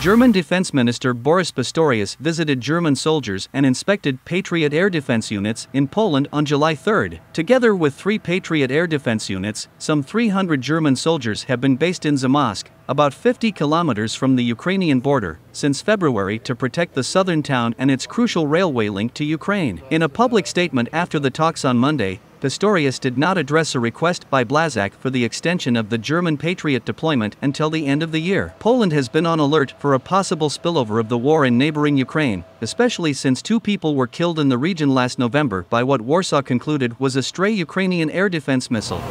German Defense Minister Boris Pistorius visited German soldiers and inspected Patriot air defense units in Poland on July 3. Together with three Patriot air defense units, some 300 German soldiers have been based in Zamosc, about 50 kilometers from the Ukrainian border, since February to protect the southern town and its crucial railway link to Ukraine. In a public statement after the talks on Monday, Pistorius did not address a request by Blaszczak for the extension of the German Patriot deployment until the end of the year. Poland has been on alert for a possible spillover of the war in neighboring Ukraine, especially since two people were killed in the region last November by what Warsaw concluded was a stray Ukrainian air defense missile.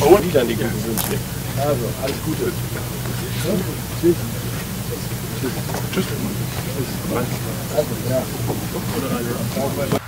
Und wieder die guten Wünsche. Also, alles Gute. Tschüss. Tschüss. Tschüss. Also, ja.